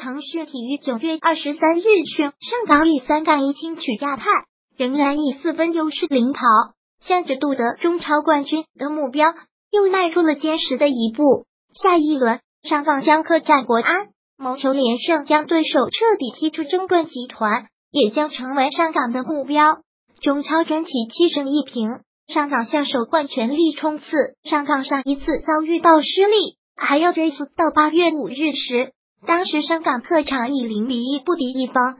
腾讯体育九月二十三日讯，上港以三杠一轻取亚太，仍然以四分优势领跑，向着夺得中超冠军的目标又迈出了坚实的一步。下一轮，上港将客战国安，谋求连胜，将对手彻底踢出争冠集团，也将成为上港的目标。中超整体七胜一平，上港向首冠全力冲刺。上港上一次遭遇到失利，还要追溯到八月五日时，当时上港客场以零比一不敌一方。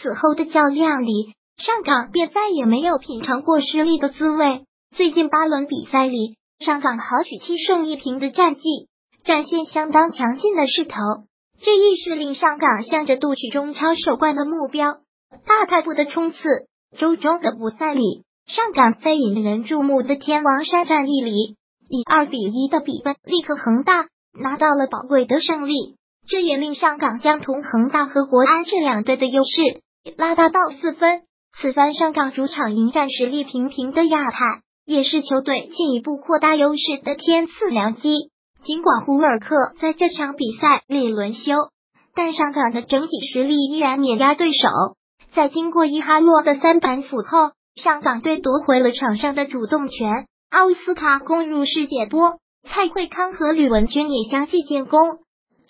此后的较量里，上港便再也没有品尝过失利的滋味。最近八轮比赛里，上港豪取七胜一平的战绩，展现相当强劲的势头。这亦是令上港向着夺取中超首冠的目标大踏步的冲刺。周中的补赛里，上港在引人注目的天王山战役里，以二比一的比分力克恒大，拿到了宝贵的胜利。这也令上港将同恒大和国安这两队的优势拉大到四分。此番上港主场迎战实力平平的亚太，也是球队进一步扩大优势的天赐良机。尽管胡尔克在这场比赛里轮休，但上港的整体实力依然碾压对手。在经过伊哈洛的三板斧后，上港队夺回了场上的主动权。奥斯卡攻入世界波，蔡慧康和吕文君也相继建功，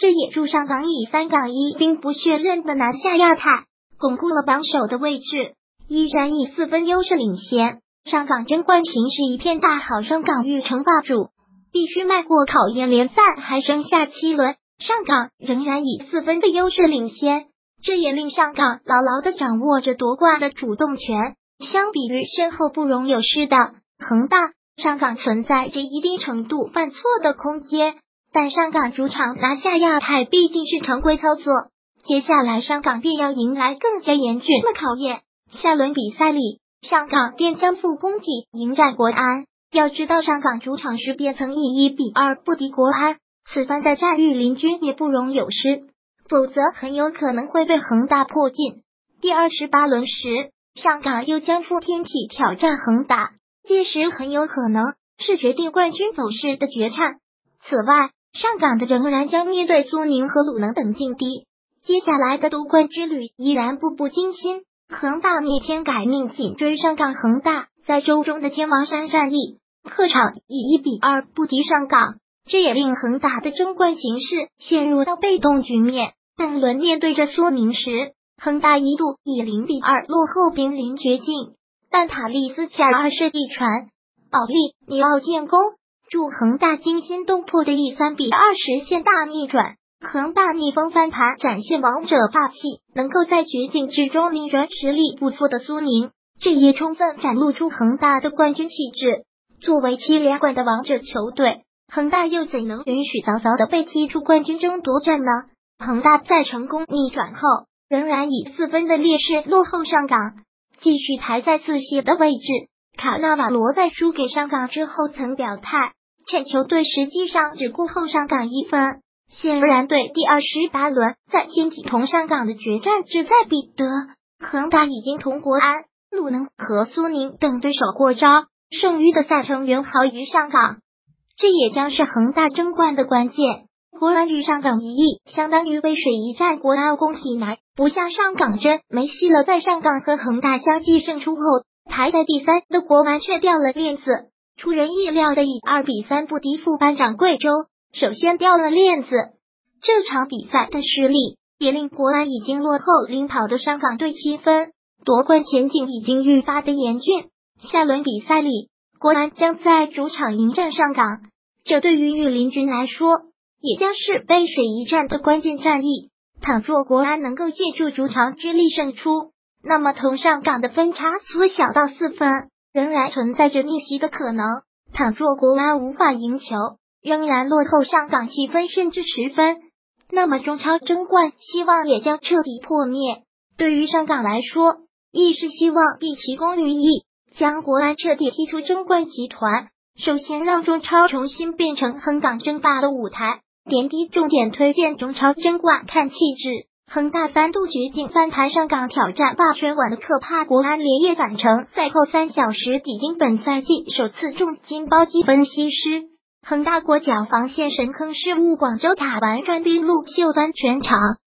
这也助上港以三港一兵不血刃的拿下亚太，巩固了榜首的位置，依然以四分优势领先。上港争冠形势一片大好，上港欲成霸主，必须迈过考验。联赛还剩下七轮，上港仍然以四分的优势领先。这也令上港牢牢的掌握着夺冠的主动权。相比于身后不容有失的恒大，上港存在着一定程度犯错的空间。但上港主场拿下亚太毕竟是常规操作，接下来上港便要迎来更加严峻的考验。下轮比赛里，上港便将负攻击迎战国安。要知道，上港主场时便曾以一比二不敌国安，此番在战遇邻军也不容有失。否则很有可能会被恒大破进。第二十八轮时，上港又将赴天体挑战恒大，届时很有可能是决定冠军走势的决战。此外，上港的仍然将面对苏宁和鲁能等劲敌，接下来的夺冠之旅依然步步惊心。恒大逆天改命，紧追上港。恒大在周中的天王山战役，客场以一比二不敌上港，这也令恒大的争冠形势陷入到被动局面。本轮面对着苏宁时，恒大一度以零比二落后濒临绝境，但塔利斯卡二世一传，保利尼奥建功，助恒大惊心动魄的一三比二实现大逆转。恒大逆风翻盘，展现王者霸气，能够在绝境之中逆转实力不错的苏宁，这也充分展露出恒大的冠军气质。作为七连冠的王者球队，恒大又怎能允许早早的被踢出冠军争夺战呢？恒大在成功逆转后，仍然以四分的劣势落后上港，继续排在次席的位置。卡纳瓦罗在输给上港之后曾表态，趁球队实际上只顾后上港一分。显然，对第二十八轮在天体同上港的决战志在必得。恒大已经同国安、鲁能和苏宁等对手过招，剩余的赛程远好于上港，这也将是恒大争冠的关键。国安与上港一役，相当于背水一战。国安攻体难，不像上港真没戏了。在上港和恒大相继胜出后，排在第三的国安却掉了链子，出人意料的以二比三不敌副班长贵州，首先掉了链子。这场比赛的失利也令国安已经落后领跑的上港队七分，夺冠前景已经愈发的严峻。下轮比赛里，国安将在主场迎战上港，这对于御林军来说。也将是背水一战的关键战役。倘若国安能够借助主场之力胜出，那么同上港的分差缩小到四分，仍然存在着逆袭的可能。倘若国安无法赢球，仍然落后上港七分甚至十分，那么中超争冠希望也将彻底破灭。对于上港来说，亦是希望毕其功于一，将国安彻底踢出争冠集团。首先让中超重新变成横港争霸的舞台。点滴重点推荐中超争冠看气质，恒大三度绝境翻盘上港挑战霸权碗的可怕国安连夜返程，赛后三小时抵京。本赛季首次重金包机分析师，恒大国脚防线神坑失误，广州塔完转边路秀翻全场。